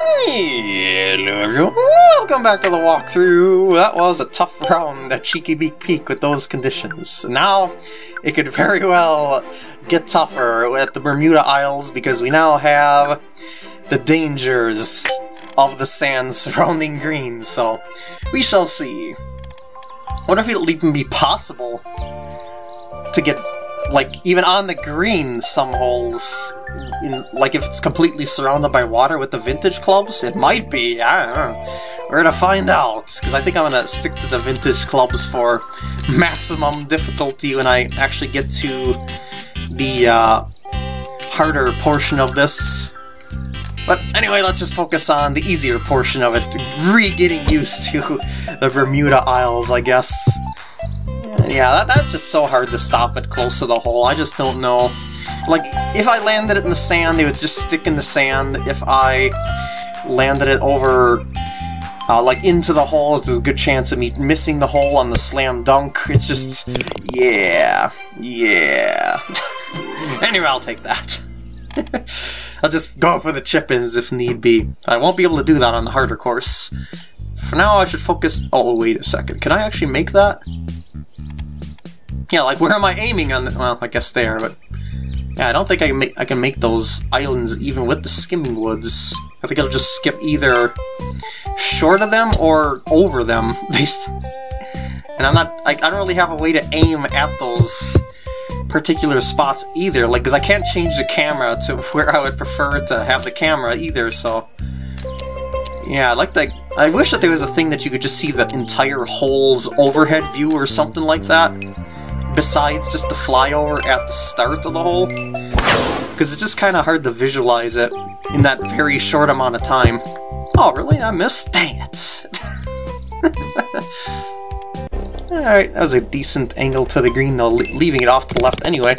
Hello everyone, welcome back to the walkthrough. That was a tough round at Cheeky Beak Peak with those conditions. Now, it could very well get tougher at the Bermuda Isles because we now have the dangers of the sand surrounding green, so we shall see. What if it'll even be possible to get, like, even on the green, some holes, in, like if it's completely surrounded by water with the vintage clubs? It might be, I don't know. We're gonna find out, because I think I'm gonna stick to the vintage clubs for maximum difficulty when I actually get to the uh, harder portion of this. But anyway, let's just focus on the easier portion of it, re-getting used to the Bermuda Isles, I guess. Yeah, that, that's just so hard to stop it close to the hole, I just don't know. Like, if I landed it in the sand, it would just stick in the sand. If I landed it over, uh, like, into the hole, there's a good chance of me missing the hole on the slam dunk. It's just, yeah, yeah. anyway, I'll take that. I'll just go for the chip-ins if need be. I won't be able to do that on the harder course. For now, I should focus... Oh, wait a second. Can I actually make that? Yeah, like, where am I aiming on the... Well, I guess there, but... Yeah, I don't think I can make, I can make those islands even with the skimming woods. I think it'll just skip either short of them or over them, based... And I'm not... I, I don't really have a way to aim at those particular spots either, like, because I can't change the camera to where I would prefer to have the camera either, so... Yeah, I like that. I wish that there was a thing that you could just see the entire hole's overhead view or something like that, besides just the flyover at the start of the hole. Because it's just kind of hard to visualize it in that very short amount of time. Oh, really? I missed? Dang it. Alright, that was a decent angle to the green, though, leaving it off to the left anyway.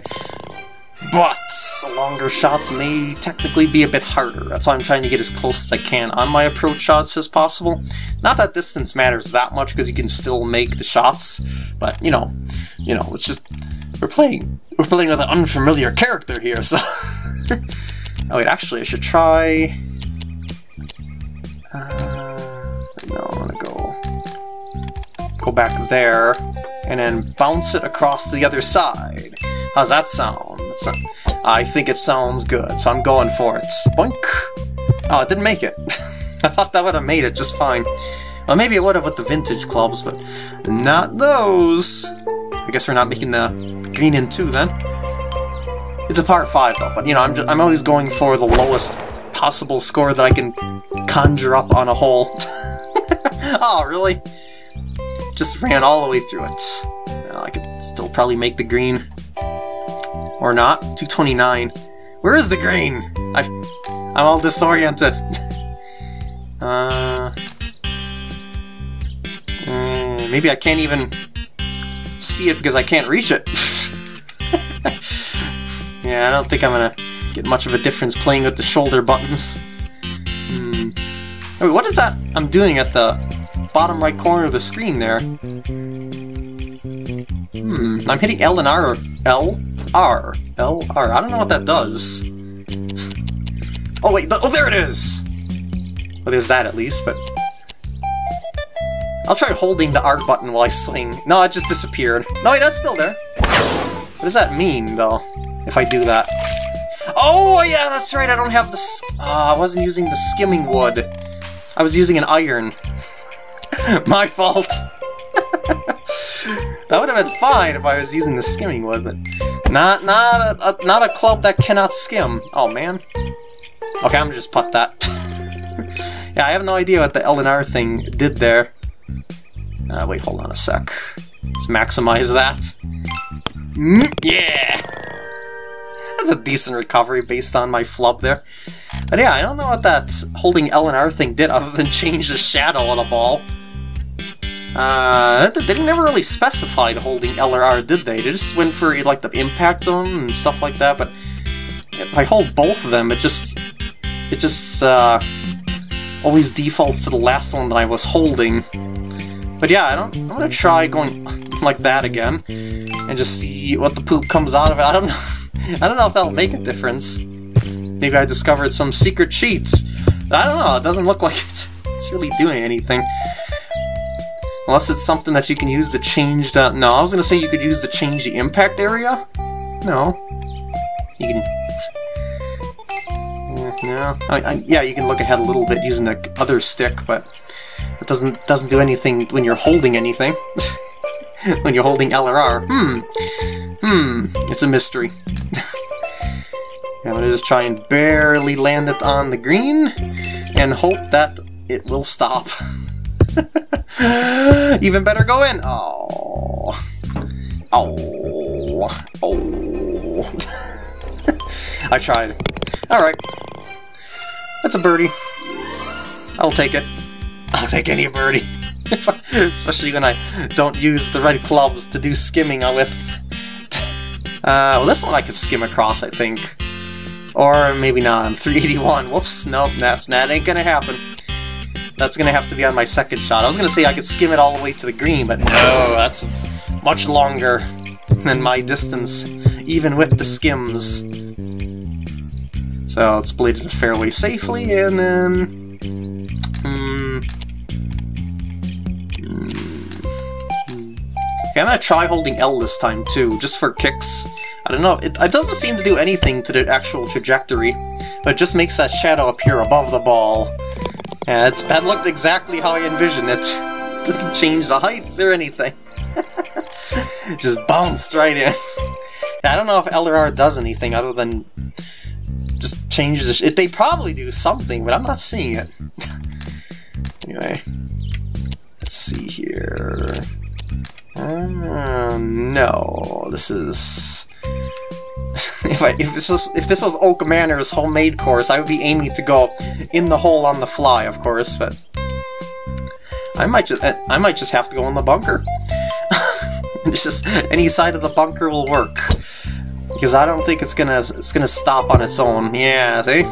But a longer shot may technically be a bit harder. That's why I'm trying to get as close as I can on my approach shots as possible. Not that distance matters that much, because you can still make the shots, but, you know, you know, it's just... We're playing... We're playing with an unfamiliar character here, so... oh, wait, actually, I should try... Uh, no, I want to go go back there, and then bounce it across the other side. How's that sound? Not, I think it sounds good, so I'm going for it. Boink! Oh, it didn't make it. I thought that would have made it just fine. Well, maybe it would have with the vintage clubs, but not those. I guess we're not making the green in two then. It's a part five though, but you know, I'm just, I'm always going for the lowest possible score that I can conjure up on a hole. oh, really? just ran all the way through it. Well, I could still probably make the green. Or not. 229. Where is the green? I, I'm all disoriented. uh, mm, maybe I can't even see it because I can't reach it. yeah, I don't think I'm gonna get much of a difference playing with the shoulder buttons. Hmm. Wait, what is that I'm doing at the bottom right corner of the screen there. Hmm, I'm hitting L and R. L? R. L, R. I don't know what that does. oh wait, oh there it is! Well, there's that at least, but... I'll try holding the R button while I swing. No, it just disappeared. No, wait, that's still there. What does that mean, though, if I do that? Oh, yeah, that's right, I don't have the... Uh, I wasn't using the skimming wood. I was using an iron. My fault. that would have been fine if I was using the skimming wood, but not not a, a not a club that cannot skim. Oh man. Okay, I'm just put that. yeah, I have no idea what the L and R thing did there. Uh, wait, hold on a sec. Let's maximize that. Mm, yeah! That's a decent recovery based on my flub there. But yeah, I don't know what that holding L and R thing did other than change the shadow of the ball. Uh, they never really specified holding L or R, did they? They just went for like the impact zone and stuff like that. But if I hold both of them, it just it just uh, always defaults to the last one that I was holding. But yeah, I don't. I'm gonna try going like that again and just see what the poop comes out of it. I don't know. I don't know if that'll make a difference. Maybe I discovered some secret cheats. But I don't know, it doesn't look like it's, it's really doing anything. Unless it's something that you can use to change the... No, I was going to say you could use to change the impact area? No. You can... No. I, I, yeah, you can look ahead a little bit using the other stick, but it doesn't doesn't do anything when you're holding anything. when you're holding LRR. Hmm. Hmm. It's a mystery. I'm gonna just try and barely land it on the green and hope that it will stop. Even better go in. Oh. Oh. Oh. I tried. Alright. That's a birdie. I'll take it. I'll take any birdie. Especially when I don't use the red clubs to do skimming with. Uh, well, this one I could skim across, I think. Or maybe not. I'm 381. Whoops. Nope, that's, that ain't gonna happen. That's gonna have to be on my second shot. I was gonna say I could skim it all the way to the green, but no, that's much longer than my distance, even with the skims. So let's blade it fairly safely, and then... Hmm, Okay, I'm gonna try holding L this time too, just for kicks. I don't know, it, it doesn't seem to do anything to the actual trajectory, but just makes that shadow appear above the ball. Yeah, it's, that looked exactly how I envisioned it. didn't change the heights or anything. just bounced right in. I don't know if LRR does anything other than just changes it. They probably do something, but I'm not seeing it. anyway, let's see here. Uh, no, this is. if I if this was if this was Oak Manor's homemade course, I would be aiming to go in the hole on the fly, of course. But I might just I might just have to go in the bunker. it's just any side of the bunker will work because I don't think it's gonna it's gonna stop on its own. Yeah, see.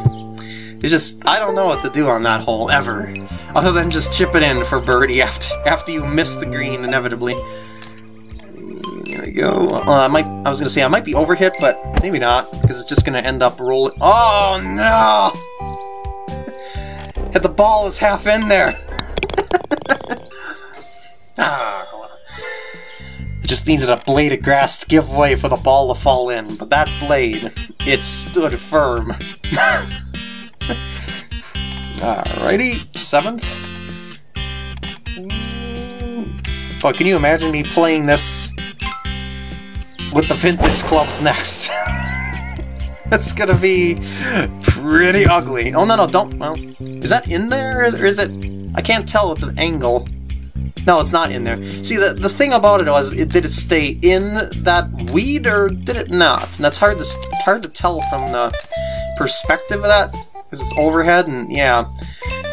It's just, I don't know what to do on that hole, ever. Other than just chip it in for birdie after, after you miss the green, inevitably. There we go. Uh, I might. I was gonna say I might be overhit, but maybe not because it's just gonna end up rolling. Oh no! the ball is half in there. ah, I just needed a blade of grass to give way for the ball to fall in, but that blade, it stood firm. Alrighty, seventh. Oh, can you imagine me playing this with the vintage clubs next? It's gonna be pretty ugly. Oh, no, no, don't... Well, is that in there, or is it... I can't tell with the angle. No, it's not in there. See, the, the thing about it was, it, did it stay in that weed, or did it not? And that's hard to, hard to tell from the perspective of that, because it's overhead, and yeah.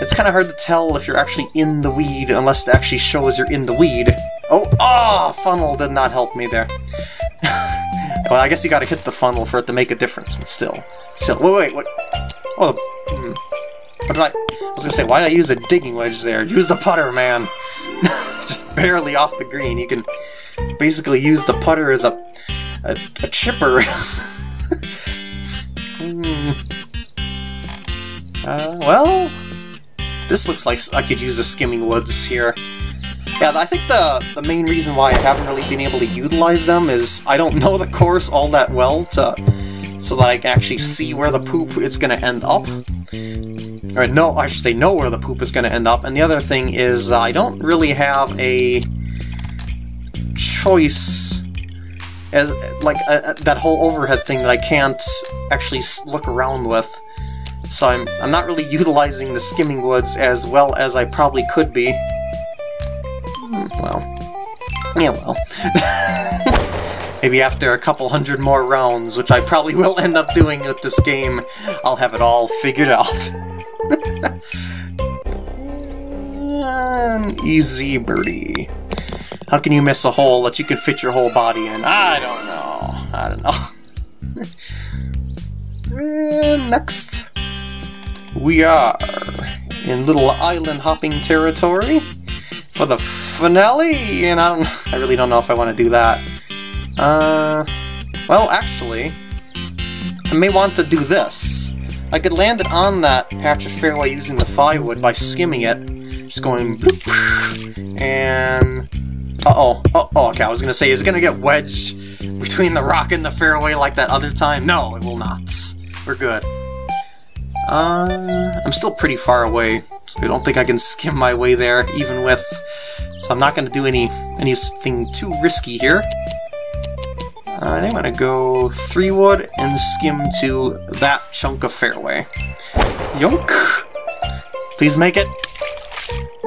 It's kind of hard to tell if you're actually in the weed, unless it actually shows you're in the weed. Oh, ah! Oh, funnel did not help me there. well, I guess you gotta hit the funnel for it to make a difference, but still. Still, wait, wait, what? Oh, hmm. What did I... I was gonna say, why did I use a digging wedge there? Use the putter, man! Just barely off the green. You can basically use the putter as a... a, a chipper. hmm. Uh, well... This looks like I could use the Skimming Woods here. Yeah, I think the, the main reason why I haven't really been able to utilize them is I don't know the course all that well to so that I can actually see where the poop is going to end up. Or no, I should say know where the poop is going to end up. And the other thing is I don't really have a choice as like a, that whole overhead thing that I can't actually look around with. So I'm, I'm not really utilizing the skimming woods as well as I probably could be. Well. Yeah, well. Maybe after a couple hundred more rounds, which I probably will end up doing with this game, I'll have it all figured out. easy birdie. How can you miss a hole that you can fit your whole body in? I don't know. I don't know. next we are in little island hopping territory for the finale, and I don't, I really don't know if I want to do that. Uh, well, actually, I may want to do this. I could land it on that patch of fairway using the plywood by skimming it. Just going and... Uh-oh. Uh oh, okay, I was gonna say, is it gonna get wedged between the rock and the fairway like that other time? No, it will not. We're good. Uh, I'm still pretty far away, so I don't think I can skim my way there, even with... So I'm not gonna do any anything too risky here. Uh, I'm gonna go three wood and skim to that chunk of fairway. Yonk! Please make it.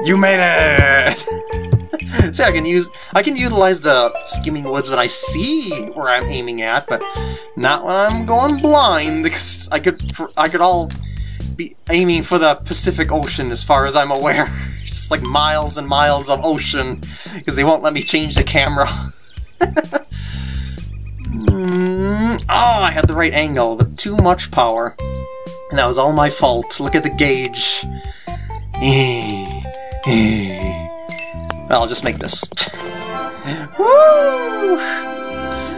You made it! see, I can use I can utilize the skimming woods when I see where I'm aiming at, but not when I'm going blind. Because I could I could all be aiming for the Pacific Ocean as far as I'm aware. Just like miles and miles of ocean because they won't let me change the camera. oh, I had the right angle, but too much power. And that was all my fault. Look at the gauge. Well, I'll just make this. Woo!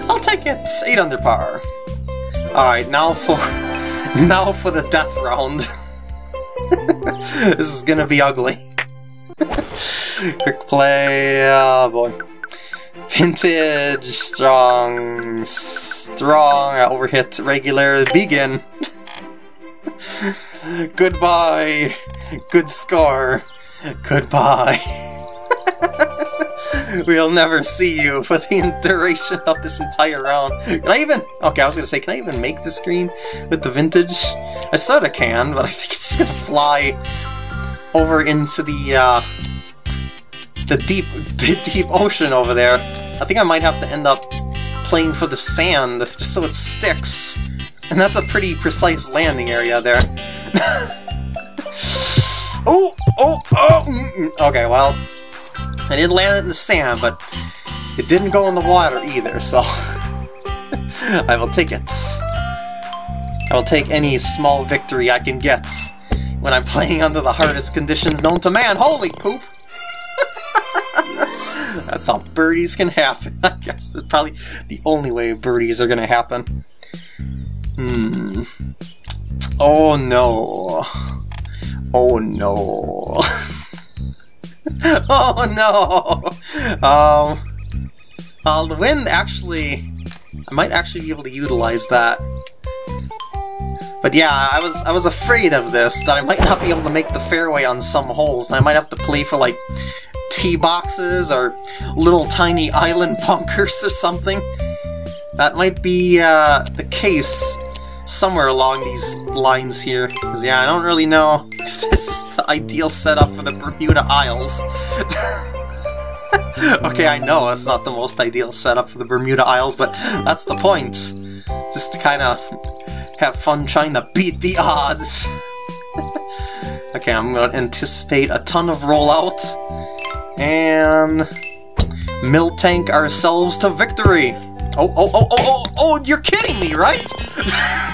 I'll take it. Eight under par. Alright, now for now for the death round. this is gonna be ugly. Quick play, oh boy. Vintage, strong, strong, overhit, regular, begin. Goodbye, good score, goodbye. We'll never see you for the duration of this entire round. Can I even... Okay, I was gonna say, can I even make the screen with the vintage? I sorta can, but I think it's just gonna fly over into the, uh, the deep, deep ocean over there. I think I might have to end up playing for the sand, just so it sticks. And that's a pretty precise landing area there. oh, oh, oh! Okay, well, I did land it in the sand, but it didn't go in the water either, so I will take it. I will take any small victory I can get when I'm playing under the hardest conditions known to man. Holy poop! That's how birdies can happen, I guess. It's probably the only way birdies are gonna happen. Hmm. Oh no. Oh no. oh no! Um, uh, the wind actually, I might actually be able to utilize that. But yeah, I was I was afraid of this, that I might not be able to make the fairway on some holes, and I might have to play for like tee boxes or little tiny island bunkers or something. That might be uh, the case somewhere along these lines here. Because, yeah, I don't really know if this is the ideal setup for the Bermuda Isles. okay, I know it's not the most ideal setup for the Bermuda Isles, but that's the point. Just to kind of have fun trying to beat the odds. okay, I'm going to anticipate a ton of rollout. And... Mill tank ourselves to victory! Oh, oh, oh, oh, oh, oh, you're kidding me, right?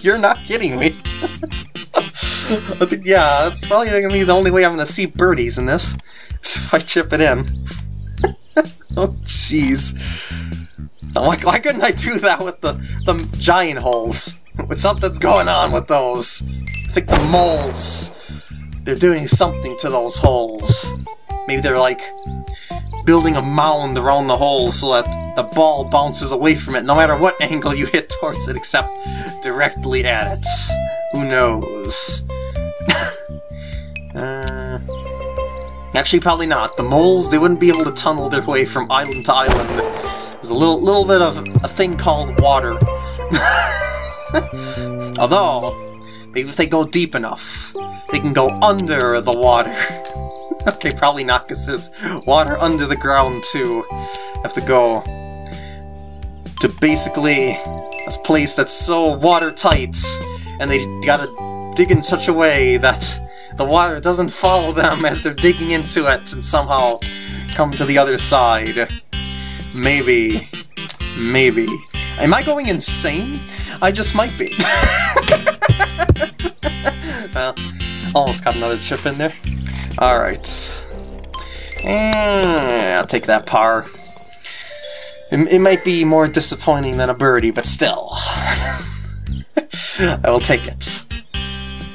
You're not kidding me. I think, yeah, that's probably going to be the only way I'm going to see birdies in this. if I chip it in. oh, jeez. Why, why couldn't I do that with the, the giant holes? With something's going on with those. I think the moles. They're doing something to those holes. Maybe they're like building a mound around the hole so that the ball bounces away from it no matter what angle you hit towards it except directly at it. Who knows? uh, actually, probably not. The moles, they wouldn't be able to tunnel their way from island to island. There's a little, little bit of a thing called water. Although, maybe if they go deep enough, they can go under the water. okay, probably not, because there's water under the ground, too. I Have to go to basically this place that's so watertight, and they gotta dig in such a way that the water doesn't follow them as they're digging into it and somehow come to the other side. Maybe. Maybe. Am I going insane? I just might be. well, almost got another chip in there. Alright. Mm, I'll take that par. It, it, might be more disappointing than a birdie, but still. I will take it.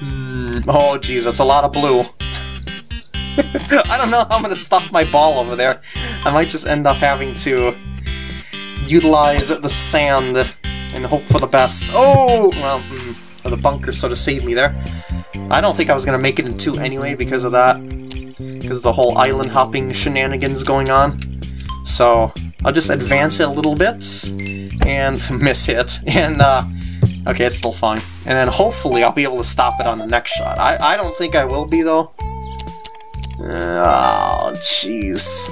Mm, oh, jeez, that's a lot of blue. I don't know how I'm going to stop my ball over there. I might just end up having to utilize the sand and hope for the best. Oh! Well, mm, the bunker sort of saved me there. I don't think I was going to make it in two anyway because of that. Because the whole island hopping shenanigans going on. So, I'll just advance it a little bit and miss hit. And, uh, okay, it's still fine. And then hopefully I'll be able to stop it on the next shot. I, I don't think I will be, though. Oh, jeez.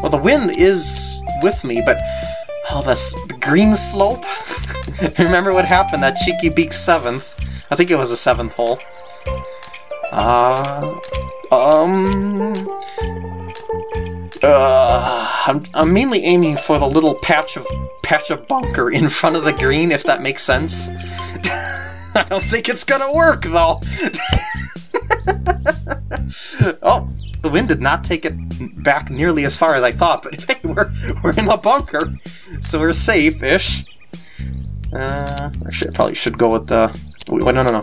Well, the wind is with me, but... Oh, that's the green slope? Remember what happened that Cheeky Beak 7th? I think it was the 7th hole. Uh... Um... Uh, I'm, I'm mainly aiming for the little patch of patch of bunker in front of the green, if that makes sense. I don't think it's gonna work, though. oh, the wind did not take it back nearly as far as I thought, but hey, we're, we're in the bunker, so we're safe-ish. Uh, actually, I probably should go with the... Wait, wait no, no, no.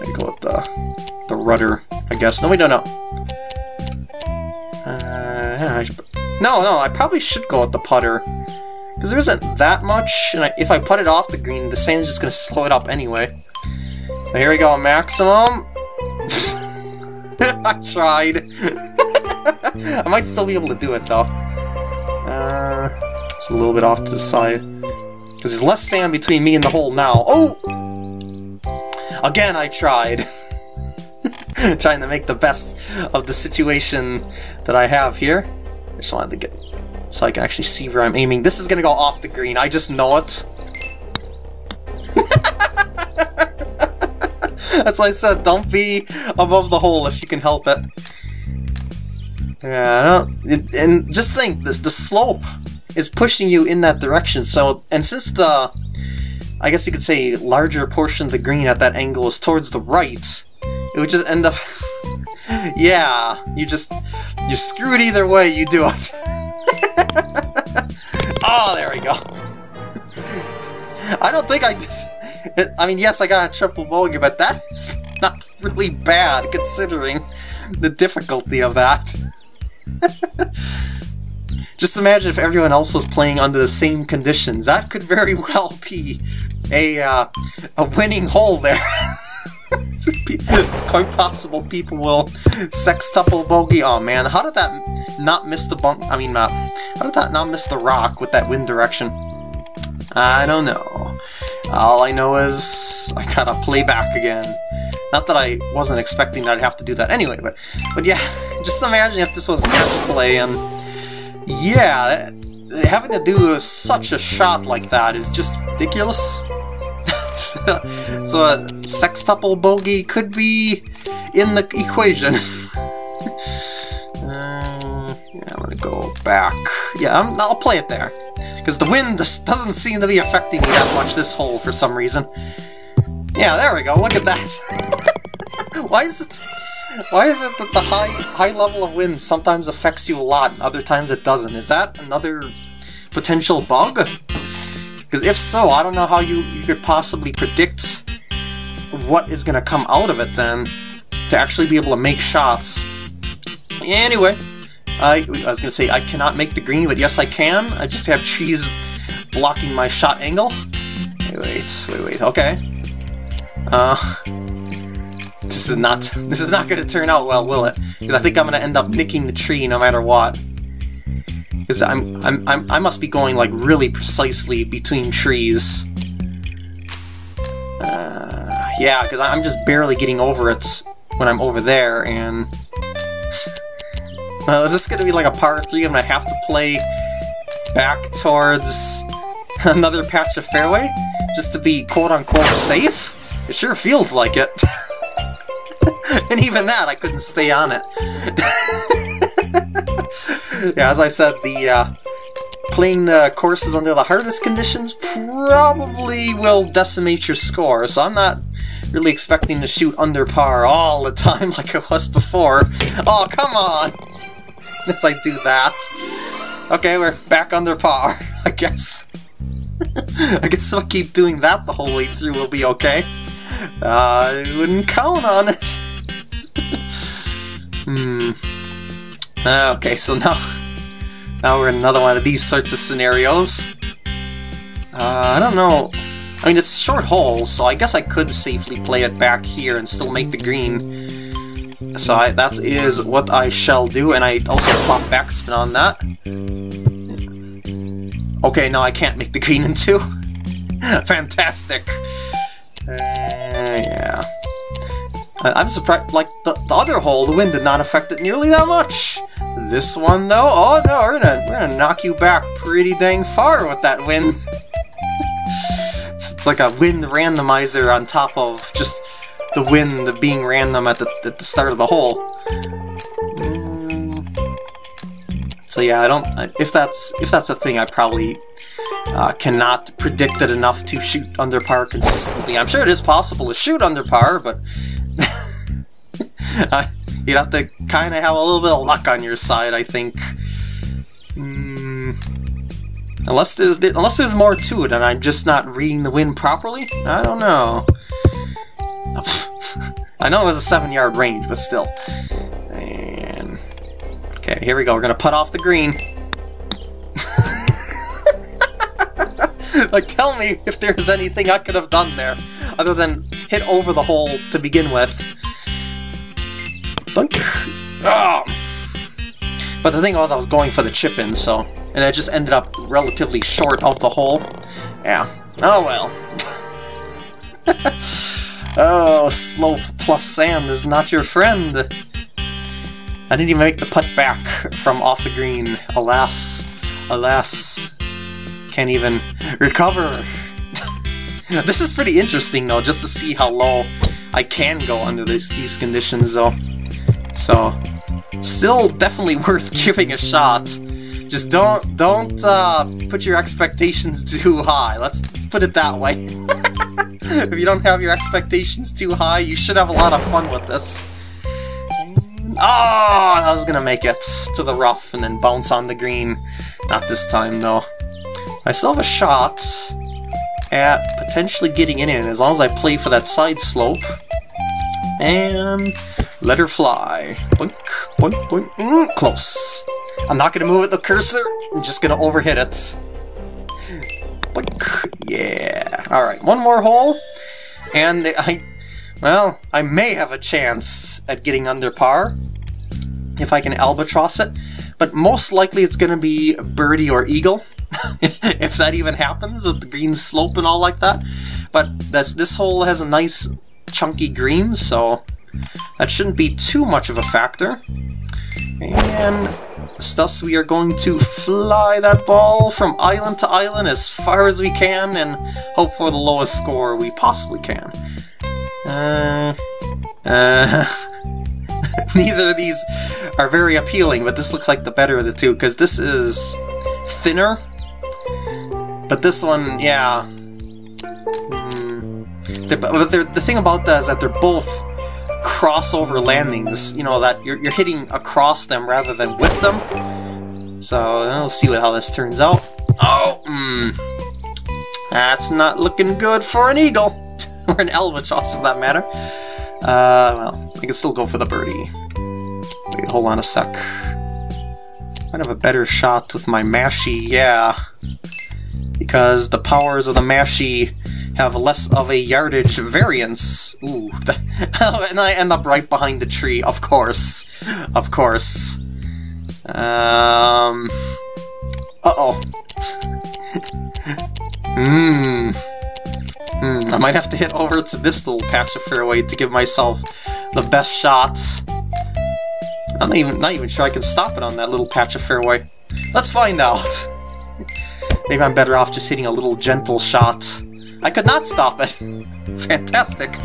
I go with the, the rudder, I guess. No, wait, no, no. Uh, no, no, I probably should go with the putter. Because there isn't that much, and I, if I put it off the green, the sand's just going to slow it up anyway. here we go, maximum. I tried. I might still be able to do it, though. Uh, just a little bit off to the side. Because there's less sand between me and the hole now. Oh! Again, I tried. Trying to make the best of the situation that I have here. I just wanted to get... So I can actually see where I'm aiming. This is gonna go off the green, I just know it. That's why I said, don't be above the hole if you can help it. Yeah, I don't, it, and just think, this the slope is pushing you in that direction, so, and since the, I guess you could say, larger portion of the green at that angle is towards the right, it would just end up, yeah, you just, you're screwed either way you do it. oh, there we go. I don't think I did, I mean, yes, I got a triple bogey, but that's not really bad, considering the difficulty of that. Just imagine if everyone else was playing under the same conditions. That could very well be a, uh, a winning hole there. It's quite possible people will sextuple bogey. Oh man, how did that not miss the bunk? I mean, uh, how did that not miss the rock with that wind direction? I don't know. All I know is I gotta play back again. Not that I wasn't expecting that I'd have to do that anyway, but but yeah, just imagine if this was match play and yeah, having to do such a shot like that is just ridiculous. So, so a sextuple bogey could be in the equation. uh, yeah, I'm gonna go back. Yeah, i will play it there. Because the wind doesn't seem to be affecting me that much this hole for some reason. Yeah, there we go, look at that! Why is it... Why is it that the high high level of wind sometimes affects you a lot and other times it doesn't? Is that another potential bug? Because if so, I don't know how you, you could possibly predict what is going to come out of it then to actually be able to make shots. Anyway, I, I was going to say I cannot make the green, but yes I can. I just have trees blocking my shot angle. Wait, wait, wait, wait, okay. Uh, this is not this is not going to turn out well, will it? Because I think I'm going to end up nicking the tree no matter what. Because I'm, I'm I'm I must be going like really precisely between trees. Uh, yeah, because I'm just barely getting over it when I'm over there, and uh, is this going to be like a par three? I'm going to have to play back towards another patch of fairway just to be quote unquote safe. It sure feels like it. and even that, I couldn't stay on it. Yeah, as I said, the uh, playing the courses under the hardest conditions probably will decimate your score, so I'm not really expecting to shoot under par all the time like I was before. Oh, come on! As I do that. Okay, we're back under par, I guess. I guess if I keep doing that the whole way through, we'll be okay. I wouldn't count on it. hmm. Okay, so now, now we're in another one of these sorts of scenarios. Uh, I don't know. I mean, it's a short hole, so I guess I could safely play it back here and still make the green. So I, that is what I shall do, and I also plop backspin on that. Okay, now I can't make the green in two. Fantastic. Uh, yeah. I'm surprised, like, the, the other hole, the wind did not affect it nearly that much. This one, though, oh no, we're gonna, we're gonna knock you back pretty dang far with that wind. it's like a wind randomizer on top of just the wind being random at the, at the start of the hole. Mm. So yeah, I don't. If that's if that's a thing, I probably uh, cannot predict it enough to shoot under par consistently. I'm sure it is possible to shoot under par, but uh, you'd have to kind of have a little bit of luck on your side, I think. Mm, unless there's unless there's more to it, and I'm just not reading the wind properly. I don't know. I know it was a seven-yard range, but still. And okay, here we go. We're gonna put off the green. like, tell me if there's anything I could have done there, other than hit over the hole to begin with. Dunk. Oh. Ah! But the thing was, I was going for the chip in, so... And I just ended up relatively short of the hole. Yeah. Oh well. oh, slope plus sand is not your friend. I didn't even make the putt back from off the green. Alas. Alas. Can't even recover. this is pretty interesting, though, just to see how low I can go under this, these conditions, though. So, still definitely worth giving a shot. Just don't don't uh, put your expectations too high. Let's put it that way. if you don't have your expectations too high, you should have a lot of fun with this. Ah, oh, I was gonna make it to the rough and then bounce on the green. Not this time, though. I still have a shot at potentially getting in, as long as I play for that side slope. And let her fly. Boink, boink, boink. Mm, close. I'm not to move it the cursor. I'm just to overhit it. Boink. Yeah. Alright, one more hole. And I... Well, I may have a chance at getting under par. If I can albatross it. But most likely it's to be birdie or eagle. if that even happens with the green slope and all like that. But this, this hole has a nice chunky green, so that shouldn't be too much of a factor. And thus we are going to fly that ball from island to island as far as we can and hope for the lowest score we possibly can. Uh, uh, neither of these are very appealing, but this looks like the better of the two, because this is thinner, but this one, yeah. Mm, but the thing about that is that they're both crossover landings, you know, that you're, you're hitting across them rather than with them. So, we'll see what, how this turns out. Oh, mm, that's not looking good for an eagle. or an albatross, for that matter. Uh, well, I can still go for the birdie. Wait, hold on a sec. Might have a better shot with my Mashie, yeah. Because the powers of the Mashie have less of a yardage variance. Ooh, and I end up right behind the tree, of course. Of course. Um... Uh-oh. Mmm. Hmm, I might have to hit over to this little patch of fairway to give myself the best shot. I'm not even, not even sure I can stop it on that little patch of fairway. Let's find out. Maybe I'm better off just hitting a little gentle shot. I could not stop it. Fantastic.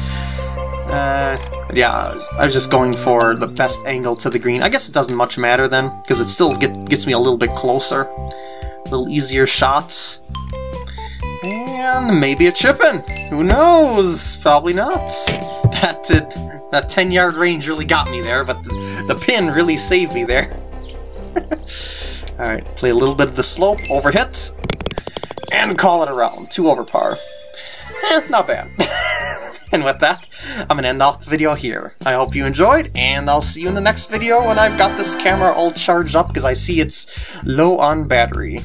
Uh, yeah, I was just going for the best angle to the green. I guess it doesn't much matter then, because it still get, gets me a little bit closer. A little easier shot. And maybe a chip in. Who knows? Probably not. That did, that 10 yard range really got me there, but the, the pin really saved me there. Alright, play a little bit of the slope, overhit. And call it a round. Two over par. Eh, not bad. and with that, I'm gonna end off the video here. I hope you enjoyed, and I'll see you in the next video when I've got this camera all charged up because I see it's low on battery.